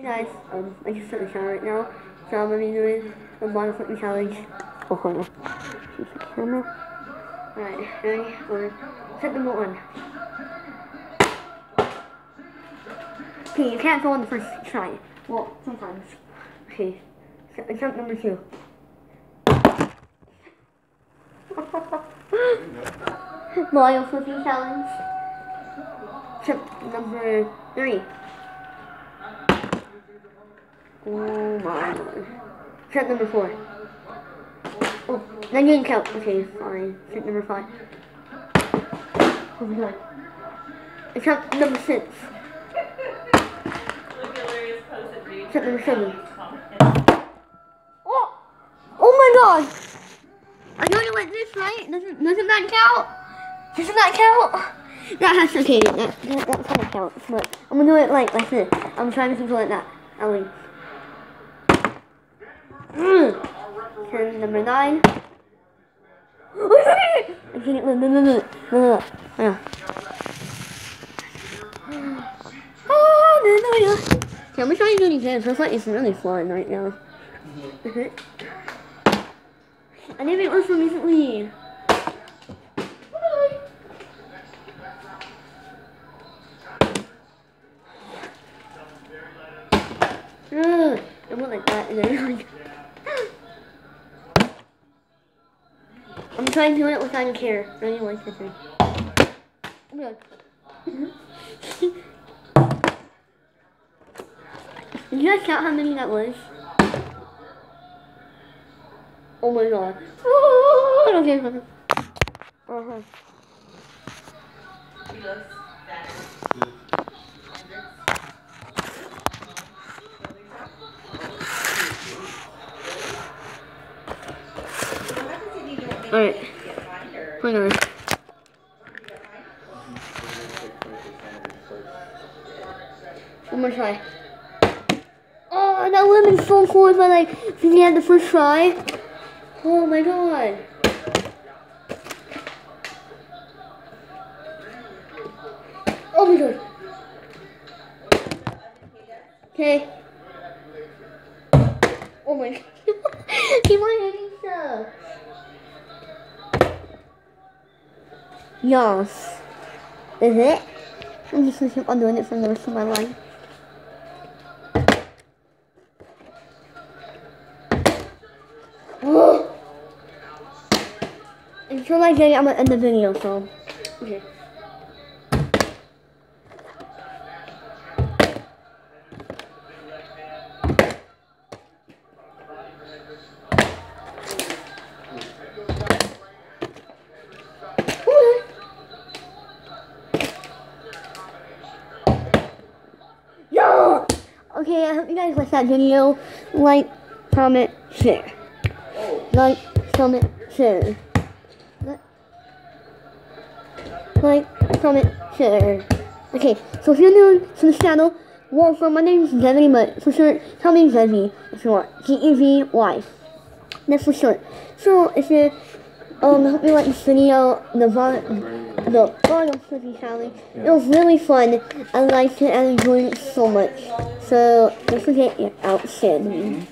Hey guys, um, I just took a shower right now, so I'm gonna be doing the bottle flipping challenge. Oh, hold on. Use the camera. Alright, ready? Or set number one. Okay, you can't go on the first try. Well, sometimes. Okay, set, attempt number two. Mario flipping challenge. Attempt number three. Oh my. Set number four. Oh, then you didn't count. Okay, fine. Set number five. Oh my god. Number six. Set number seven. Oh! Oh my god! I know you went this, right? Doesn't, doesn't that count? Doesn't that count? That has to, okay, that, that, that kind of counts, but I'm gonna do it like, like this. I'm trying to control it like that. At least. Mm. Turn number nine. I can't, no, no. Okay, I'm gonna try to do again. Feels like it's really fun right now. I didn't make one from recently. Ugh, it went like that and then like trying to do it without care. I don't like this. Did you guys count how many that was? Oh my god. Oh, okay. Uh-huh. Alright. On. One more try. Oh, that lemon's so cool if I like did you have the first try. Oh my god. Oh my god. Okay. Oh my god. Keep on hitting stuff. Yes. Is it? I'm just gonna keep on doing it for the rest of my life. Until I get it, I'm gonna end the video, so. Okay. Okay, I hope you guys liked that video. Like, comment, share. Like, comment, share. Like, comment, share. Okay, so if you're new to this channel, so my name is Zevy, but for short, tell me Zevy if you want. G-E-V-Y. That's for short. So, if you um, I hope you like this video, the vol the bottle flipping challenge. It was really fun. I liked it and enjoyed it so much. So, don't forget, you're outstanding.